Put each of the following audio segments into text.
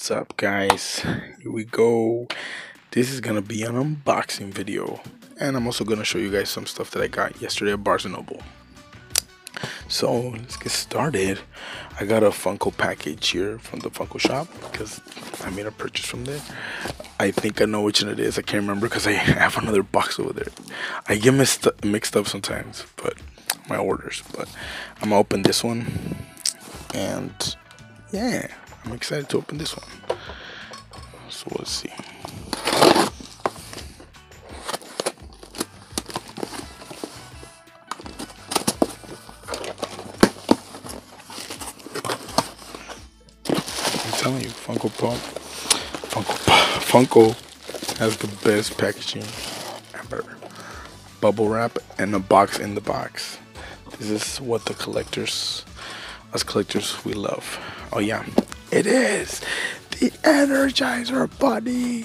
What's up guys? Here we go. This is gonna be an unboxing video and I'm also gonna show you guys some stuff that I got yesterday at Barnes & Noble. So let's get started. I got a Funko package here from the Funko shop because I made a purchase from there. I think I know which one it is. I can't remember because I have another box over there. I get mixed mixed up sometimes, but my orders. But I'm gonna open this one and yeah I'm excited to open this one. So let's see. I'm telling you, Funko Pop, Funko Funko has the best packaging ever. Bubble wrap and a box in the box. This is what the collectors, us collectors, we love. Oh yeah, it is the Energizer Bunny.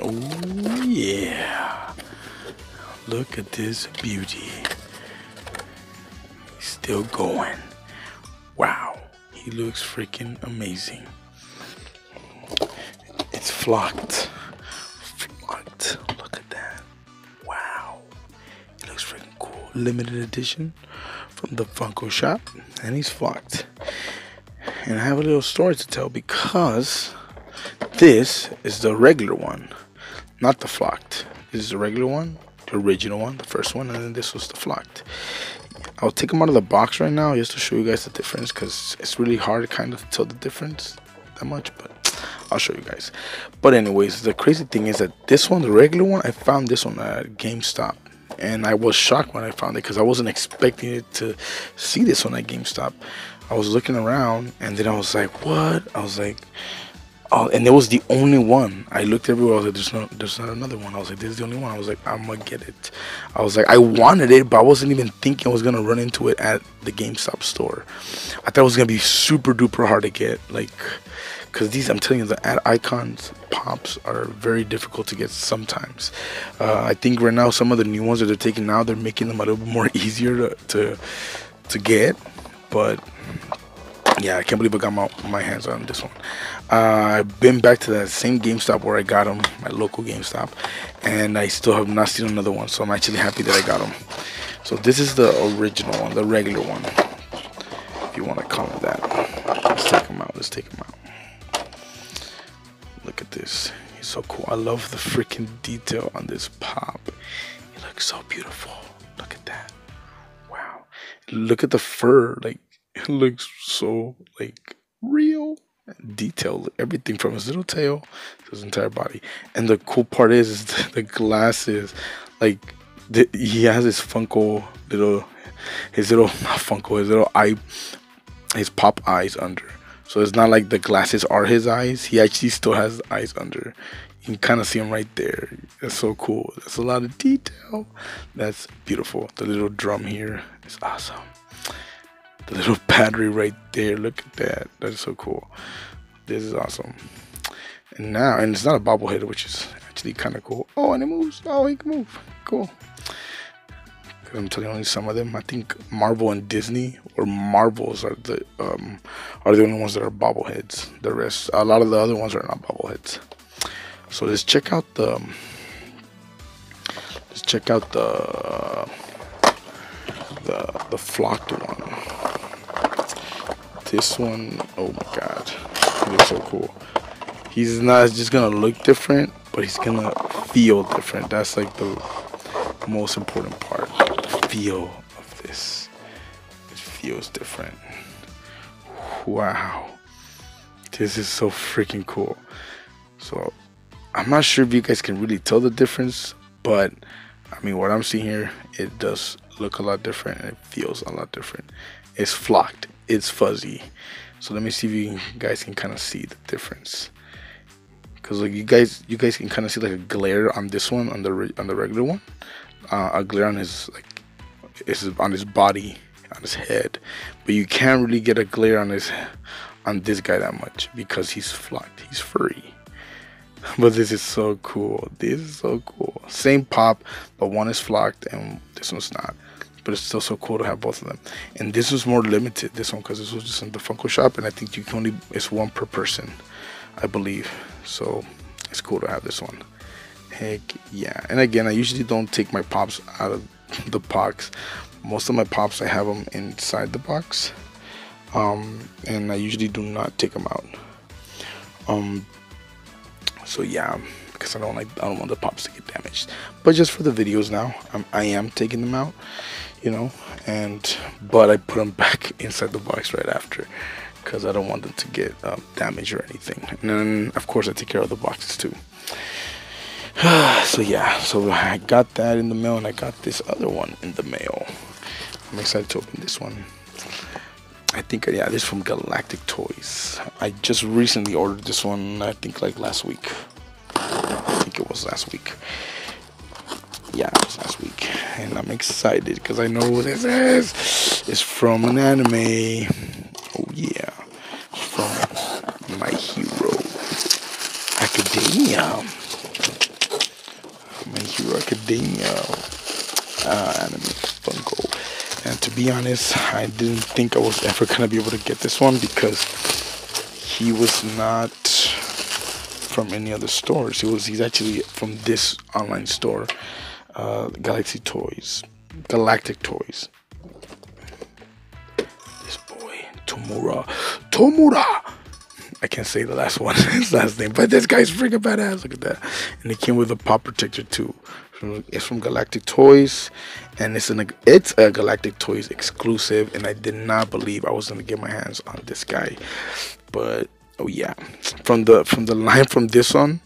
Oh, yeah. Look at this beauty. He's still going. Wow. He looks freaking amazing. It's flocked. Flocked. Look at that. Wow. It looks freaking cool. Limited edition the Funko shop, and he's fucked. And I have a little story to tell because this is the regular one, not the flocked. This is the regular one, the original one, the first one, and then this was the flocked. I'll take them out of the box right now just to show you guys the difference because it's really hard to kind of to tell the difference that much, but I'll show you guys. But anyways, the crazy thing is that this one, the regular one, I found this one at GameStop and I was shocked when I found it because I wasn't expecting it to see this one at GameStop. I was looking around and then I was like, "What?" I was like, "Oh!" And it was the only one. I looked everywhere. I was like, "There's no, there's not another one." I was like, "This is the only one." I was like, "I'm gonna get it." I was like, I wanted it, but I wasn't even thinking I was gonna run into it at the GameStop store. I thought it was gonna be super duper hard to get, like because these i'm telling you the icons pops are very difficult to get sometimes. Uh, i think right now some of the new ones that they're taking now they're making them a little bit more easier to to, to get. But yeah i can't believe i got my, my hands on this one. Uh, i've been back to that same gamestop where i got them my local gamestop and i still have not seen another one so i'm actually happy that i got them so this is the original one the regular one if you want to call it that. Let's take them out let's take them out Look at this. He's so cool. I love the freaking detail on this pop. He looks so beautiful. Look at that. Wow. Look at the fur. Like it looks so like real. Detailed everything from his little tail to his entire body. And the cool part is, is the glasses. Like the, he has his Funko little, his little not Funko, his little eye, his pop eyes under so it's not like the glasses are his eyes. He actually still has eyes under. You can kind of see him right there. That's so cool. That's a lot of detail. That's beautiful. The little drum here is awesome. The little battery right there. Look at that. That's so cool. This is awesome. And now, and it's not a bobblehead, which is actually kind of cool. Oh, and it moves. Oh, he can move. Cool. I'm telling you, only some of them. I think Marvel and Disney or Marvels are the um, are the only ones that are bobbleheads. The rest, a lot of the other ones are not bobbleheads. So let's check out the let's check out the the the flocked one. This one, oh my god, looks so cool. He's not just gonna look different, but he's gonna feel different. That's like the most important part feel of this. It feels different. Wow. This is so freaking cool. So I'm not sure if you guys can really tell the difference, but I mean what I'm seeing here, it does look a lot different and it feels a lot different. It's flocked, it's fuzzy. So let me see if you guys can kind of see the difference. Cause like you guys, you guys can kind of see like a glare on this one, on the on the regular one, uh, a glare on his like is on his body, on his head, but you can't really get a glare on his on this guy that much because he's flocked, he's furry. But this is so cool. This is so cool. Same pop, but one is flocked and this one's not. but it's still so cool to have both of them. And this was more limited, this one, because this was just in the Funko shop, and I think you can only it's one per person, I believe. So it's cool to have this one. Heck yeah! And again, I usually don't take my pops out of the box. Most of my pops, I have them inside the box, um, and I usually do not take them out. Um, so yeah because I don't like I don't want the pops to get damaged. But just for the videos now, I'm, I am taking them out, you know, and but I put them back inside the box right after because I don't want them to get um, damaged or anything. And then of course I take care of the boxes too. so yeah, so I got that in the mail and I got this other one in the mail. I'm excited to open this one. I think yeah, this is from Galactic Toys. I just recently ordered this one. I think like last week. I think it was last week. Yeah, it was last week. And I'm excited because I know what this is. It's from an anime. Oh, yeah. From My Hero Academia. My Hero Academia uh, anime Funko. And to be honest, I didn't think I was ever to be able to get this one because he was not from any other stores. He was he's actually from this online store, uh, Galaxy Toys, Galactic Toys. This boy, Tomura, Tomura. I can't say the last one, his last name, but this guy's freaking badass. Look at that, and it came with a pop protector too. It's from Galactic Toys, and it's an it's a Galactic Toys exclusive. And I did not believe I was gonna get my hands on this guy, but oh yeah from the from the line from this one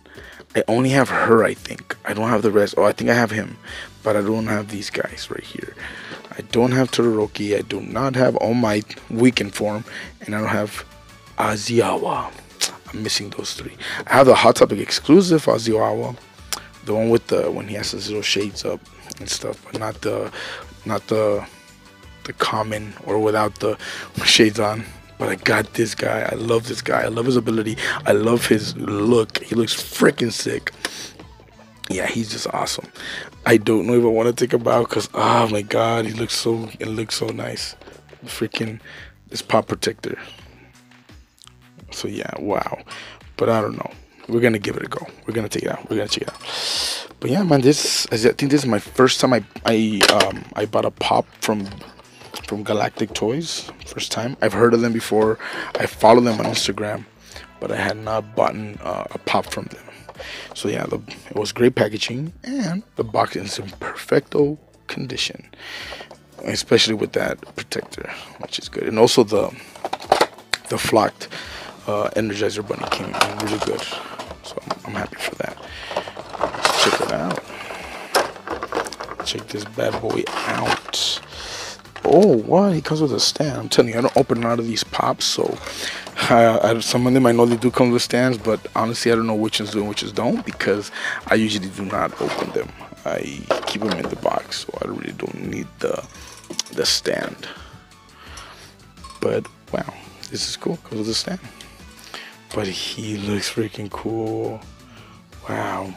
i only have her i think i don't have the rest oh i think i have him but i don't have these guys right here i don't have todoroki i do not have all might weakened form and i don't have Aizawa i'm missing those three i have the hot topic exclusive Aizawa the one with the when he has his little shades up and stuff but not the not the the common or without the shades on but I got this guy. I love this guy. I love his ability. I love his look. He looks freaking sick. Yeah, he's just awesome. I don't know if I want to take him out because oh my god, he looks so it looks so nice. Freaking this pop protector. So yeah, wow. But I don't know. We're gonna give it a go. We're gonna take it out. We're gonna check it out. But yeah, man, this I think this is my first time I I um I bought a pop from from Galactic Toys. First time. I've heard of them before. I follow them on Instagram, but I had not bought uh, a pop from them. So yeah, the, it was great packaging, and the box is in perfecto condition, especially with that protector, which is good. And also the the flocked uh, Energizer Bunny came in really good, so I'm, I'm happy for that. Check it out. Check this bad boy out. Oh, what? He comes with a stand. I'm telling you, I don't open a lot of these pops, so I, some of them I know they do come with stands, but honestly, I don't know which ones do and which ones don't because I usually do not open them. I keep them in the box, so I really don't need the the stand. But wow, this is cool. Comes with a stand. But he looks freaking cool. Wow.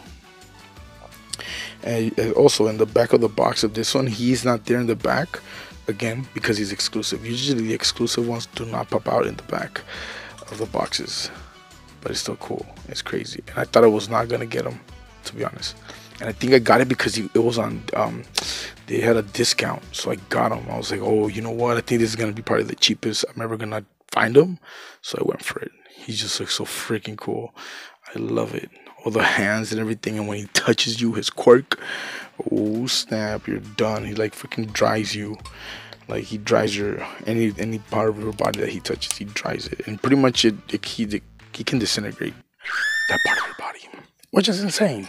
And also in the back of the box of this one, he's not there in the back, again because he's exclusive. Usually the exclusive ones do not pop out in the back of the boxes, but it's still cool. It's crazy, and I thought I was not gonna get him to be honest. And I think I got it because it was on. Um, they had a discount, so I got them. I was like, oh, you know what? I think this is gonna be probably the cheapest I'm ever gonna find them, so I went for it. He just looks so freaking cool. I love it. All the hands and everything, and when he touches you, his quirk, oh snap, you're done. He like freaking dries you. Like he dries your any any part of your body that he touches, he dries it, and pretty much it, it he he can disintegrate that part of your body, which is insane.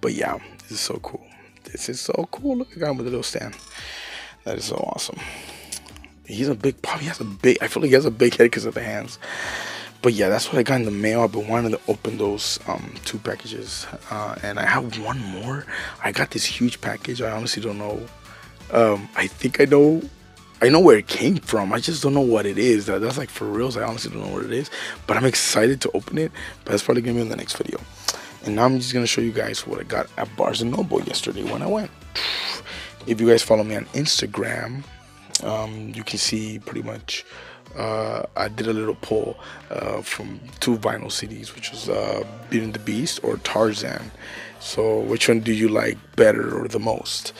But yeah, this is so cool. This is so cool. Look at the guy with a little stand. That is so awesome. He's a big pop. He has a big. I feel like he has a big head because of the hands but yeah, that's what I got in the mail. I've been wanting to open those um, two packages, uh, and I have one more. I got this huge package. I honestly don't know. Um, I think I know. I know where it came from. I just don't know what it is. That, that's like for reals. I honestly don't know what it is, but I'm excited to open it. But that's probably gonna be in the next video. And now I'm just gonna show you guys what I got at Barnes and Noble yesterday when I went. if you guys follow me on Instagram, um, you can see pretty much. Uh, I did a little poll uh, from two vinyl CDs, which was uh, Beauty and the Beast or Tarzan. So, which one do you like better or the most?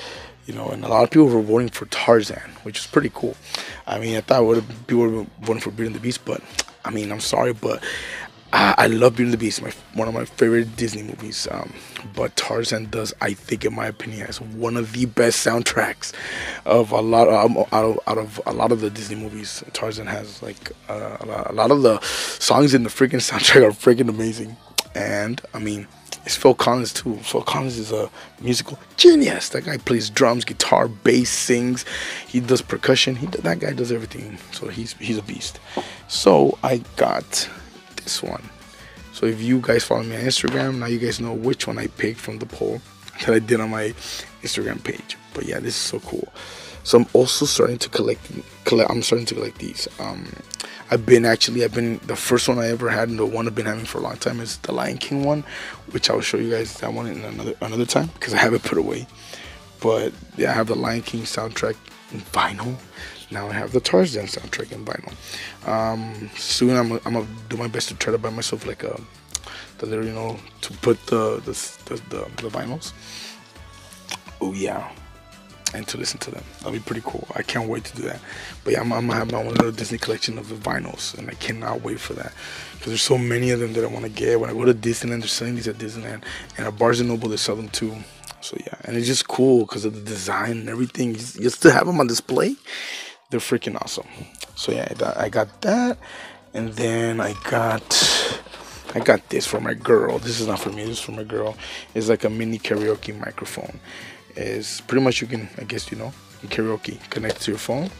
You know, and a lot of people were voting for Tarzan, which is pretty cool. I mean, I thought would people were voting for Beauty and the Beast, but I mean, I'm sorry, but I, I love Beauty and the Beast, my one of my favorite Disney movies. Um, but Tarzan does, I think, in my opinion, has one of the best soundtracks of a lot of, um, out of out of a lot of the Disney movies. Tarzan has like uh, a, lot, a lot of the songs in the freaking soundtrack are freaking amazing, and I mean. It's Phil Collins too. Phil Collins is a musical genius. That guy plays drums, guitar, bass, sings. He does percussion. He that guy does everything. So he's he's a beast. So I got this one. So if you guys follow me on Instagram, now you guys know which one I picked from the poll that I did on my Instagram page. But yeah, this is so cool. So I'm also starting to collect. collect I'm starting to collect these. Um, I've been actually. I've been the first one I ever had, and the one I've been having for a long time is the Lion King one, which I will show you guys that one in another another time because I have it put away. But yeah, I have the Lion King soundtrack in vinyl. Now I have the Tarzan soundtrack in vinyl. Um, soon I'm, I'm gonna do my best to try to buy myself like a the little you know to put the the the, the, the vinyls. Oh yeah, and to listen to them. That'll be pretty cool. I can't wait to do that. But yeah, I'm, I'm gonna have my own little Disney collection of the vinyls, and I cannot wait for that because there's so many of them that I want to get. When I go to Disneyland, they're selling these at Disneyland, and at Barnes and Noble they sell them too. So yeah, and it's just cool because of the design and everything. Just to have them on display, they're freaking awesome. So yeah, I got that, and then I got I got this for my girl. This is not for me. This is for my girl. It's like a mini karaoke microphone. It's pretty much you can I guess you know karaoke connect to your phone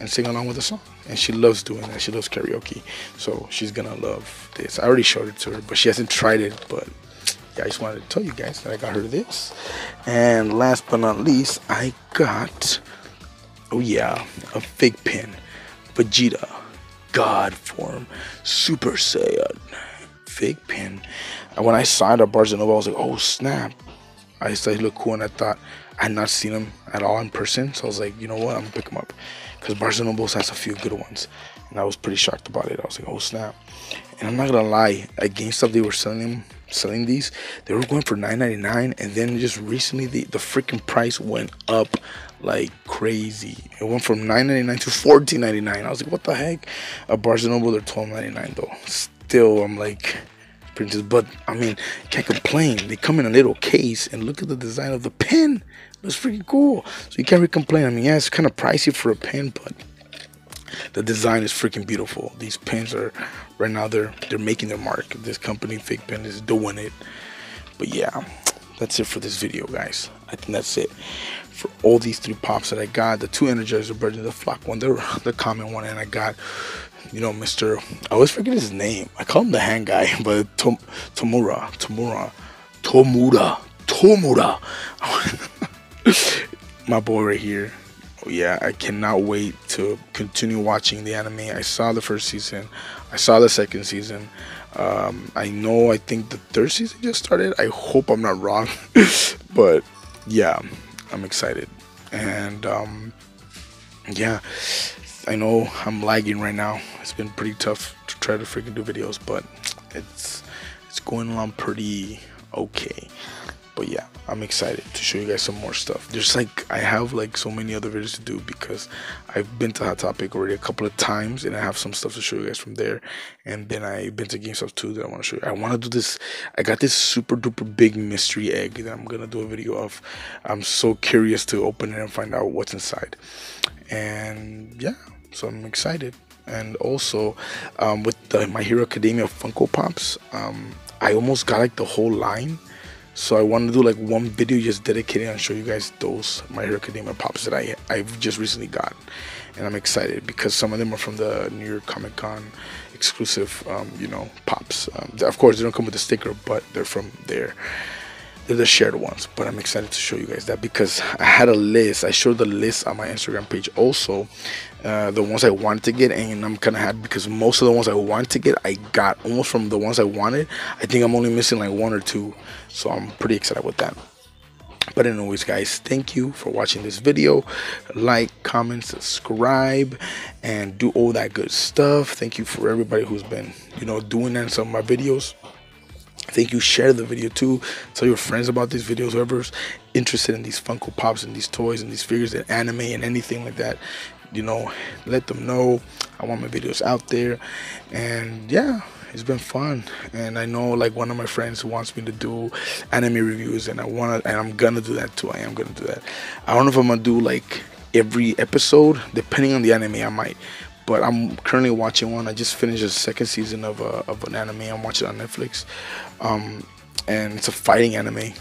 and sing along with the song. And she loves doing that. She loves karaoke. So she's gonna love this. I already showed it to her, but she hasn't tried it. But yeah, I just wanted to tell you guys that I got her this. And last but not least, I got Oh yeah, a FiGPiN. Vegeta, God form, Super Saiyan, FiGPiN. And when I Barnes and Noble, I was like, oh snap. I said he looked cool and I thought I had not seen him at all in person. So I was like, you know what, I'm gonna pick him up. Because Barnes has a few good ones. And I was pretty shocked about it. I was like, oh snap. And I'm not gonna lie, at GameStop they were selling them selling these, they were going for $9.99 and then just recently the, the freaking price went up like crazy. It went from $9.99 to $14.99. I was like, what the heck? At Barnes & Noble, they're $12.99 though. Still, I'm like, printers. But I mean, can't complain. They come in a little case and look at the design of the pen. Looks freaking cool. So you can't really complain. I mean, yeah, it's kind of pricey for a pen, but the design is freaking beautiful. These pens are right now they're they're making their mark. This company, FiGPiN, is doing it. But yeah, that's it for this video, guys. I think that's it for all these three pops that I got. The two Energizer birds and the flock one, the the common one, and I got, you know, Mr. I always forget his name. I call him the hand guy, but Tom, Tomura, Tomura, Tomura, Tomura. My boy right here. Oh, yeah, I cannot wait to continue watching the anime. I saw the first season. I saw the second season. Um, I know I think the third season just started. I hope I'm not wrong. but yeah, I'm excited. And um, yeah, I know I'm lagging right now. It's been pretty tough to try to freaking do videos, but it's it's going along pretty okay. But yeah, I'm excited to show you guys some more stuff. There's like I have like so many other videos to do because I've been to Hot Topic already a couple of times and I have some stuff to show you guys from there. And then I've been to GameStop too that I want to show you. I want to do this. I got this super duper big mystery egg that I'm gonna do a video of. I'm so curious to open it and find out what's inside. And yeah, so I'm excited. And also um, with the My Hero Academia Funko Pops, um, I almost got like the whole line so I want to do like one video just dedicated and show you guys those My Hero Academia pops that I I've just recently got, and I'm excited because some of them are from the New York Comic Con exclusive, um, you know, pops. Um, of course, they don't come with a sticker, but they're from there. The shared ones, but I'm excited to show you guys that because I had a list. I showed the list on my Instagram page also, uh, the ones I wanted to get, and I'm kind of happy because most of the ones I wanted to get, I got almost from the ones I wanted. I think I'm only missing like one or two, so I'm pretty excited with that. but anyways guys thank you for watching this video like comment subscribe and do all that good stuff thank you for everybody who's been you know doing that in some of my videos thank you share the video too. Tell your friends about these videos whoever's interested in these funko pops and these toys and these figures and anime and anything like that you know let them know. I want my videos out there. And yeah it's been fun. And i know like one of my friends who wants me to do anime reviews and i want to and i'm gonna do that too. I am gonna do that. I don't know if i'm gonna do like every episode. Depending on the anime i might but i'm currently watching one i just finished the second season of, a, of an anime i'm watching on netflix um, and it's a fighting anime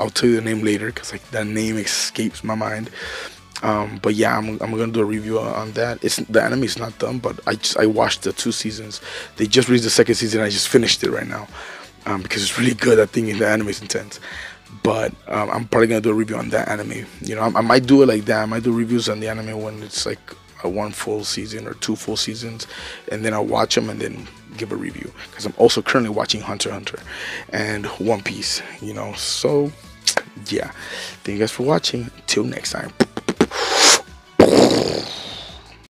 i'll tell you the name later because like that name escapes my mind um, but yeah, I'm, I'm gonna do a review on that. It's the anime is not done, but I just I watched the two seasons. They just released the second season. I just finished it right now um, because it's really good. I think the anime is intense. But um, I'm probably gonna do a review on that anime. You know, I, I, might do it like that. I might do reviews on the anime when it's like a one full season or two full seasons, and then I'll watch them and then give a review. Because I'm also currently watching Hunter Hunter and One Piece. You know, so yeah. Thank you guys for watching. Till next time.